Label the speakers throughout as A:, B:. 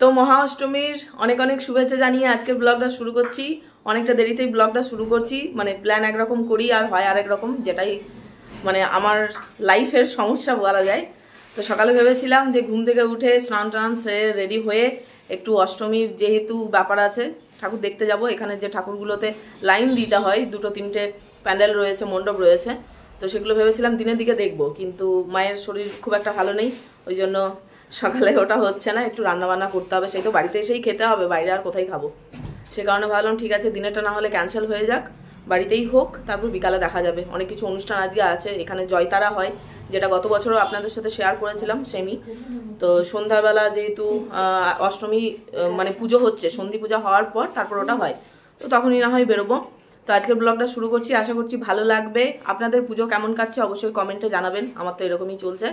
A: তো মহা অষ্টমীর অনেক অনেক শুভেচ্ছা জানিয়ে আজকের ব্লগটা শুরু করছি। অনেকটা দেরিতেই ব্লগটা শুরু করছি। মানে প্ল্যান একরকম করি আর হয় আরেক রকম, যেটাই মানে আমার লাইফের সমস্যা বলা যায়। তো সকালে ভেবেছিলাম যে ঘুম থেকে উঠে স্নান টান সেরে রেডি হয়ে একটু অষ্টমীর যেহেতু ব্যাপার আছে, ঠাকুর দেখতে যাব। এখানে যে ঠাকুরগুলোতে লাইন দিতে হয়, দুটো তিনটে প্যান্ডেল রয়েছে, মণ্ডপ রয়েছে। তো সেগুলো ভেবেছিলাম দিনের দিকে দেখব, কিন্তু মায়ের শরীর খুব একটা ভালো নেই, ওই জন্য সকালে ওটা হচ্ছে না, একটু রান্না বান্না করতে হবে, সেই তো বাড়িতে এসেই খেতে হবে, বাইরে আর কোথায় খাব। সে কারণে ভাবলাম ঠিক আছে, দিনেরটা না হলে ক্যান্সেল হয়ে যাক, বাড়িতেই হোক, তারপর বিকালে দেখা যাবে। অনেক কিছু অনুষ্ঠান আজকে আছে, এখানে জয়তারা হয়, যেটা গত বছরও আপনাদের সাথে শেয়ার করেছিলাম, সেমি। তো সন্ধ্যাবেলা যেহেতু অষ্টমী মানে পুজো হচ্ছে, সন্ধি পূজা হওয়ার পর তারপর ওটা হয়, তো তখনই না হয় বেরোবো। তো আজকের ব্লগটা শুরু করছি আশা করছি ভালো লাগবে। আপনাদের পুজো কেমন কাটছে অবশ্যই কমেন্টে জানাবেন আমার তো এরকমই চলছে?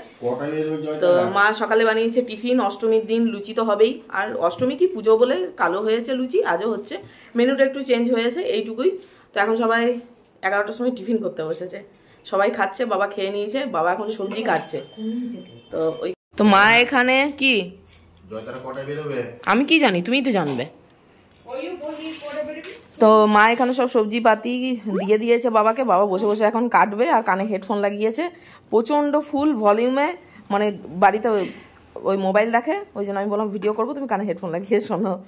A: তো মা সকালে বানিয়েছে টিফিন অষ্টমীর দিন লুচি তো হবেই। আর অষ্টমী কি পুজো বলে কালো হয়েছে লুচি আজও হচ্ছে। মেনুটা একটু চেঞ্জ হয়েছে এইটুকুই। তো এখন সবাই এগারোটার সময় টিফিন করতে বসেছে। সবাই খাচ্ছে বাবা খেয়ে নিয়েছে বাবা এখন সবজি কাটছে। তো ওই তো মা এখানে কি?
B: জয়তারা কটায় বেরোবে?
A: আমি কি জানি তুমিই তো জানবে। তো মা এখানে সব সবজি পাতি দিয়ে দিয়েছে বাবাকে। বাবা বসে বসে এখন কাটবে আর কানে হেডফোন লাগিয়েছে। প্রচণ্ড ফুল ভলিউমে মানে বাড়িতে ওই- ওই মোবাইল দেখে, ওই জন্য আমি বললাম, ভিডিও করব, তুমি কানে হেডফোন লাগিয়ে শোনো।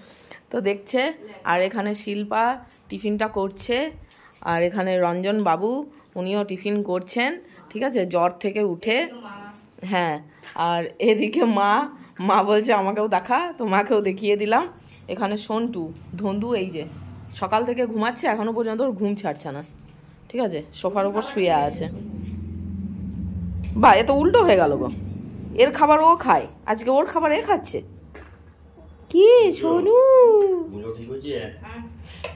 A: তো দেখছে, আর এখানে শিল্পা টিফিনটা করছে, আর এখানে রঞ্জন বাবু, উনিও টিফিন করছেন, ঠিক আছে? জ্বর থেকে উঠে হ্যাঁ আর এদিকে মা মা বলছে, আমাকেও দেখা তো মাকেও দেখিয়ে দিলাম। এখানে সন্টু, ধন্দু এই যে সকাল থেকে ঘুমাচ্ছে, এখনও পর্যন্ত ওর ঘুম ছাড়ছে না। ঠিক আছে? সোফার উপর শুয়ে আছে। বা, এ তো উল্টো হয়ে গেল গো। এর খাবার ও খায়। আজকে ওর খাবার এ খাচ্ছে। কি, সোনু?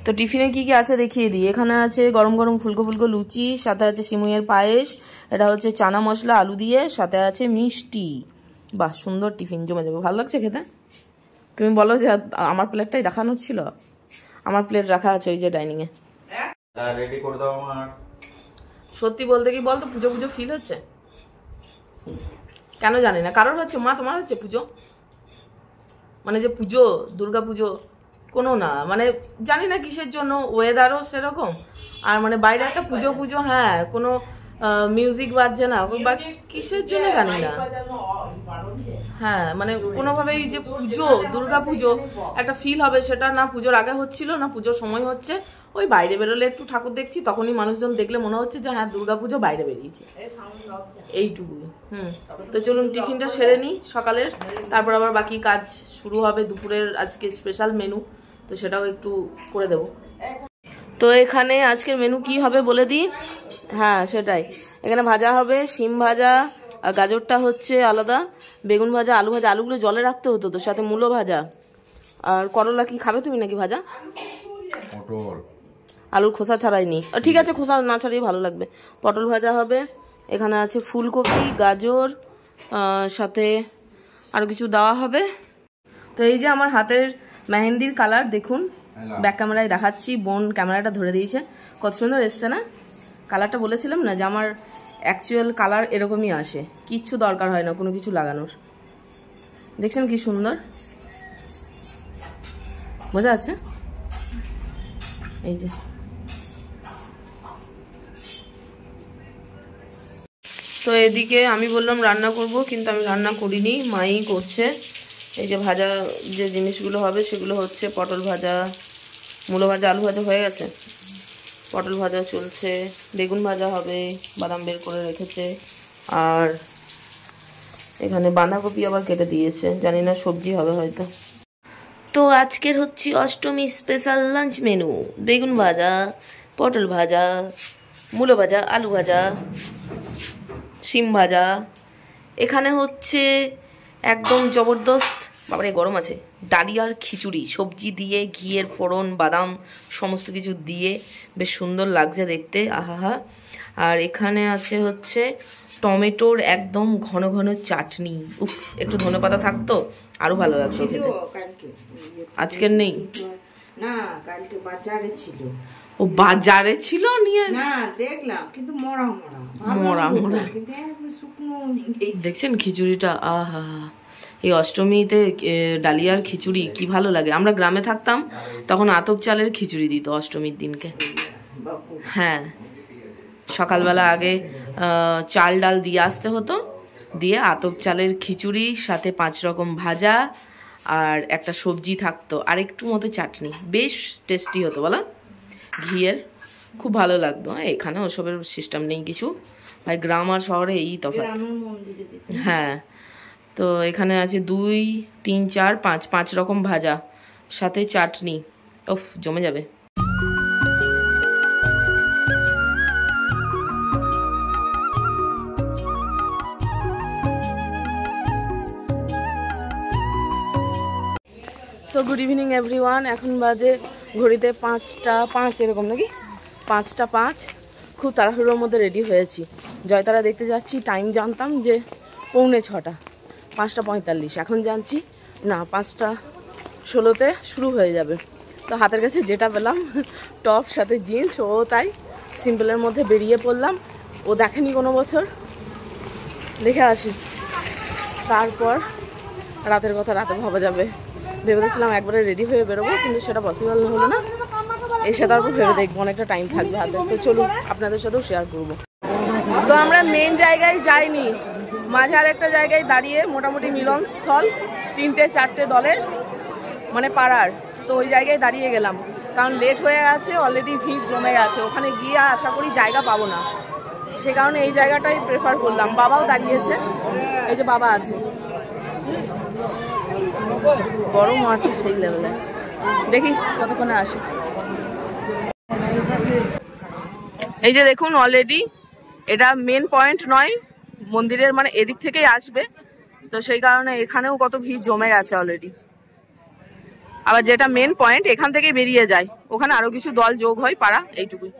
A: তো টিফিনে কি কি আছে দেখিয়ে দিই। এখানে আছে গরম গরম ফুলকো ফুলকো লুচি, সাথে আছে সিমুইয়ের পায়েস, এটা হচ্ছে চানা মশলা, আলু দিয়ে, সাথে আছে মিষ্টি। বাহ, সুন্দর টিফিন, জমে যাবে। ভালো লাগছে খেতে? তুমি বলো যে, আমার প্লেটটাই দেখানোর ছিল। আমার প্লেট রাখা আছে ওই যে ডাইনিংয়ে
B: রেডি করে দাও আমার।
A: সত্যি বলতে কি বলতো পুজো পুজো ফিল হচ্ছে? কেন জানি না কারোর হচ্ছে মা তোমার হচ্ছে পুজো? মানে যে পুজো দুর্গা পুজো কোনো না মানে জানি না কিসের জন্য ওয়েদারও সেরকম আর মানে বাইরে একটা পুজো পুজো হ্যাঁ কোনো মিউজিক বাজছে না বা কিসের জন্য জানি না? হ্যাঁ মানে কোনোভাবেই যে পুজো দুর্গা পুজো একটা ফিল হবে সেটা না পুজোর আগে হচ্ছিল না পুজোর সময় হচ্ছে ওই বাইরে বেরোলে একটু ঠাকুর দেখছি তখনই মানুষজন দেখলে মনে হচ্ছে যে হ্যাঁ দুর্গা পুজো বাইরে বেরিয়েছে। এইটুকুই হুম। তো চলুন টিফিনটা সেরে নিই সকালের তারপর আবার বাকি কাজ শুরু হবে দুপুরের আজকে স্পেশাল মেনু তো সেটাও একটু করে দেব। তো এখানে আজকের মেনু কি হবে বলে দিই? হ্যাঁ সেটাই। এখানে ভাজা হবে শিম ভাজা আর গাজরটা হচ্ছে আলাদা। বেগুন ভাজা আলু ভাজা আলুগুলো জলে রাখতে হতো তো সাথে মূলো ভাজা। আর করলা কি খাবে তুমি নাকি ভাজা? আলুর খোসা ছাড়াই নি। আহ, ঠিক আছে খোসা না ছাড়িয়ে ভালো লাগবে। পটল ভাজা হবে এখানে আছে ফুলকপি গাজর সাথে আরও কিছু দেওয়া হবে। তো এই যে আমার হাতের মেহেন্দির কালার দেখুন। ব্যাক ক্যামেরায় দেখাচ্ছি বোন ক্যামেরাটা ধরে দিয়েছে। কত সুন্দর এসছে না? কালারটা বলেছিলাম না যে আমার অ্যাকচুয়াল কালার এরকমই আসে। কিচ্ছু দরকার হয় না, কোনো কিছু লাগানোর। দেখছেন কি সুন্দর? বোঝা যাচ্ছে? এই যে। তো এদিকে আমি বললাম রান্না করব, কিন্তু আমি রান্না করিনি, মাই করছে। এই যে ভাজা যে জিনিসগুলো হবে, সেগুলো হচ্ছে পটল ভাজা, মূলো ভাজা, আলু ভাজা হয়ে গেছে। পটল ভাজা চলছে, বেগুন ভাজা হবে, বাদাম বের করে রেখেছে, আর এখানে বাঁধাকপি আবার কেটে দিয়েছে, জানি না সবজি হবে হয়তো। তো আজকের হচ্ছে অষ্টমী স্পেশাল লাঞ্চ মেনু বেগুন ভাজা, পটল ভাজা, মূলো ভাজা, আলু ভাজা, শিম ভাজা। এখানে হচ্ছে একদম জবরদস্ত, বাবারে গরম আছে। ডালিয়ার খিচুড়ি সবজি দিয়ে ঘিয়ের ফোড়ন বাদাম সমস্ত কিছু দিয়ে বেশ সুন্দর লাগছে দেখতে আহাহা। আর এখানে আছে হচ্ছে টমেটোর একদম ঘন ঘন চাটনি। উফ একটু ধনেপাতা থাকতো আরও ভালো লাগতো খেতে। আজকের নেই?
C: না কালকে বাজারে ছিল।
A: ও বাজারে ছিল নিয়ে?
C: না দেখলাম কিন্তু মরা মরা।
A: মরা মরা।
C: কিন্তু একদম শুকনো এই
A: দেখছেন খিচুড়িটা? আহা এই অষ্টমীতে ডালিয়ার খিচুড়ি কি ভালো লাগে। আমরা গ্রামে থাকতাম তখন আতপ চালের খিচুড়ি দিত অষ্টমীর দিনকে। হ্যাঁ। সকালবেলা আগে চাল ডাল দিয়ে আসতে হতো। দিয়ে আতপ চালের খিচুড়ি সাথে পাঁচ রকম ভাজা আর একটা সবজি থাকতো আর একটু মতো চাটনি। বেশ টেস্টি হতো বলো। ঘিয়ের খুব ভালো লাগতো। এখানে ওসবের সিস্টেম নেই কিছু। ভাই গ্রাম আর শহরে এই তফাৎ। হ্যাঁ। তো এখানে আছে দুই, তিন, চার, পাঁচ। পাঁচ রকম ভাজা, সাথে চাটনি। ওফ জমে যাবে। সো গুড ইভিনিং এভরিওয়ান এখন বাজে ঘড়িতে পাঁচটা পাঁচ এরকম নাকি? পাঁচটা পাঁচ। খুব তাড়াহুড়োর মধ্যে রেডি হয়েছি। জয়তারা দেখতে যাচ্ছি টাইম জানতাম যে পৌনে ছটা। পাঁচটা পঁয়তাল্লিশ। এখন জানছি, না, পাঁচটা ষোলোতে শুরু হয়ে যাবে। তো হাতের কাছে যেটা পেলাম, টপ, সাথে জিন্স, ও তাই সিম্পলের মধ্যে বেরিয়ে পড়লাম। ও দেখেনি কোনো বছর। দেখে আসি। তারপর রাতের কথা রাতে ভাবা যাবে। ভেবেছিলাম একবারে রেডি হয়ে বেরোবো, কিন্তু সেটা পসিবল না হলো না। এসে তারপর ভেবে দেখব, অনেকটা টাইম থাকবে হাতে। তো চলুন, আপনাদের সাথেও শেয়ার করব। তো আমরা মেন জায়গায় যাইনি। মাঝে আর একটা জায়গায় দাঁড়িয়ে মোটামুটি মিলন স্থল, তিনটে, চারটে দলের মানে পাড়ার। তো ওই জায়গায় দাঁড়িয়ে গেলাম। কারণ লেট হয়ে গেছে অলরেডি ভিড় জমে গেছে। ওখানে গিয়ে আশা করি জায়গা পাবো না। সে কারণে এই জায়গাটাই প্রেফার করলাম। বাবাও দাঁড়িয়েছে। এই যে বাবা আছে। গরম আছে সেই লেভেলে দেখি কতক্ষণে আসে। এই যে দেখুন অলরেডি এটা মেন পয়েন্ট নয়। মন্দিরের মানে এদিক থেকেই আসবে। তো সেই কারণে এখানেও কত ভিড় জমে গেছে অলরেডি আবার যেটা মেন পয়েন্ট এখান থেকে বেরিয়ে যায়। ওখানে আরও কিছু দল যোগ হয় পাড়া, এইটুকুই।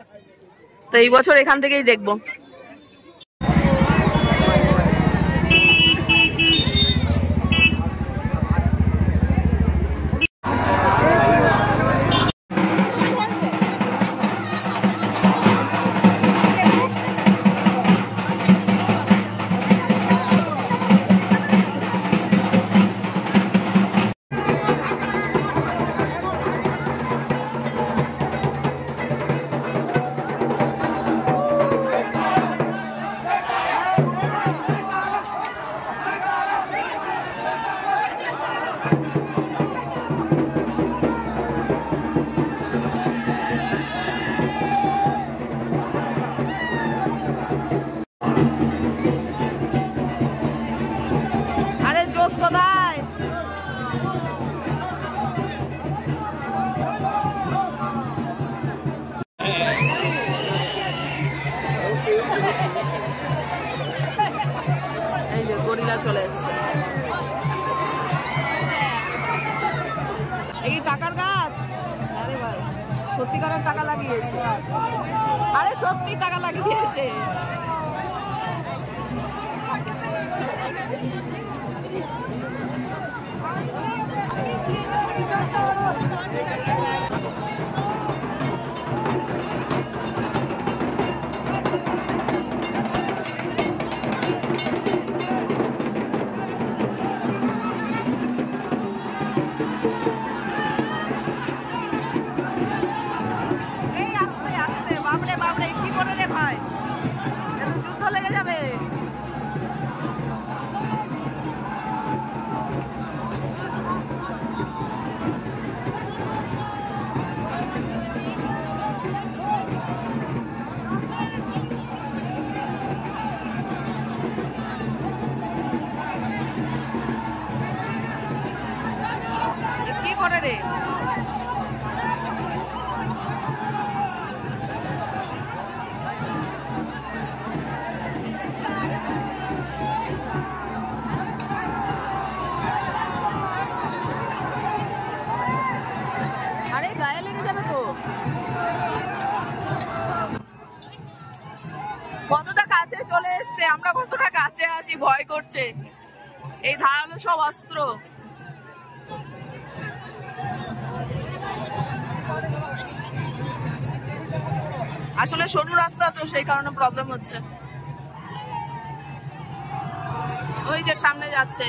A: তো এই বছর এখান থেকেই দেখব। গরিলা চলে এসছে। এই টাকার গাছ? আরে ভাই, সত্যিকারের টাকা লাগিয়েছে। আরে সত্যি টাকা লাগিয়েছে। এই আমরা কতটা কাছে আছি, ভয় করছে। এই ধারালো সব অস্ত্র। আসলে সরু রাস্তা তো সেই কারণে প্রবলেম হচ্ছে। ওই যে সামনে যাচ্ছে।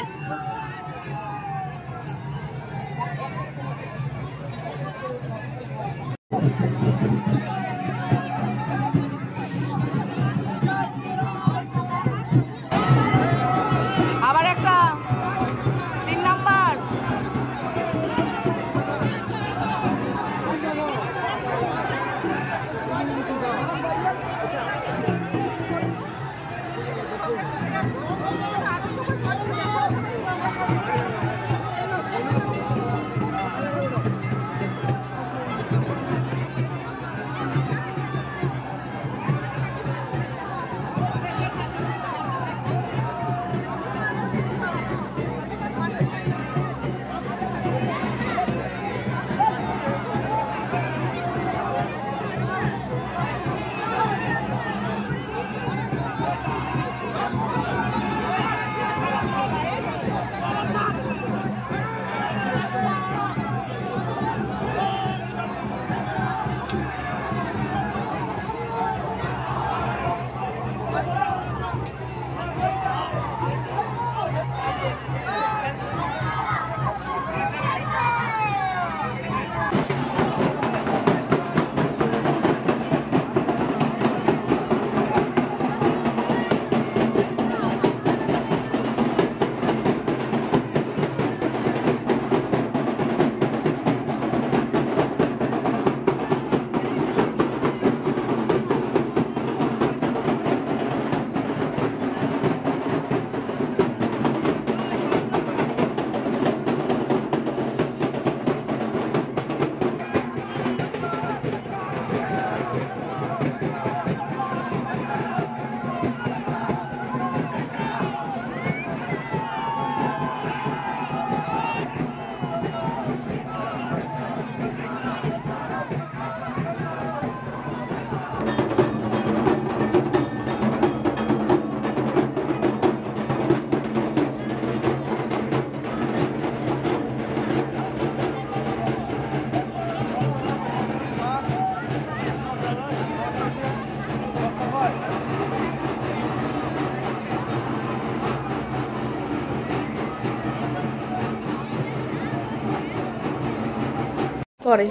A: করে।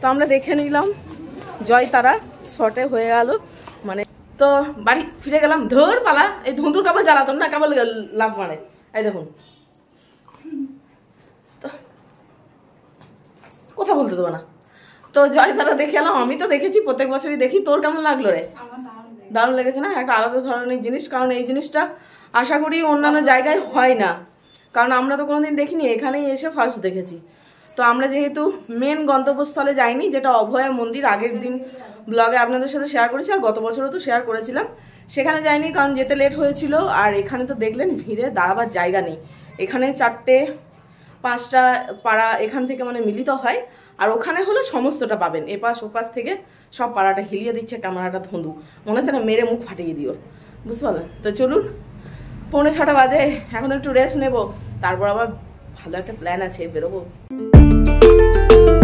A: তো আমরা দেখে নিলাম জয় তারা শর্টে হয়ে গেল। মানে তো বাড়ি ফিরে গেলাম। ধর পালা এই ধুঁতুর কাপড় জ্বালাতাম না কেবল লাভ মানে? এই দেখুন। কথা বলতে দেবো না। তো জয় তারা দেখে এলাম আমি তো দেখেছি প্রত্যেক বছরই দেখি। তোর কেমন লাগল রে? দারুণ লেগেছে। না? একটা আলাদা ধরনের জিনিস কারণ এই জিনিসটা আশা করি অন্যান্য জায়গায় হয় না। কারণ আমরা তো কোনোদিন দেখিনি এখানেই এসে ফার্স্ট দেখেছি। তো আমরা যেহেতু মেন গন্তব্যস্থলে যাইনি, যেটা অভয়া মন্দির, আগের দিন ব্লগে আপনাদের সাথে শেয়ার করেছি, আর গত বছরও তো শেয়ার করেছিলাম। সেখানে যাইনি কারণ যেতে লেট হয়েছিল, আর এখানে তো দেখলেন ভিড়ে দাঁড়াবার জায়গা নেই। এখানে চারটে, পাঁচটা পাড়া এখান থেকে মানে মিলিত হয়, আর ওখানে হলে সমস্তটা পাবেন। এপাশ ওপাশ থেকে সব পাড়াটা হিলিয়ে দিচ্ছে, ক্যামেরাটা ধুঁধু মনে হচ্ছে না মেরে মুখ ফাটিয়ে দিও। বুঝতে পারলেন? তো চলুন, পৌনে ছটা বাজে, এখন একটু রেস্ট নেব। তারপর আবার ভালো একটা প্ল্যান আছে, বেরোবো। you.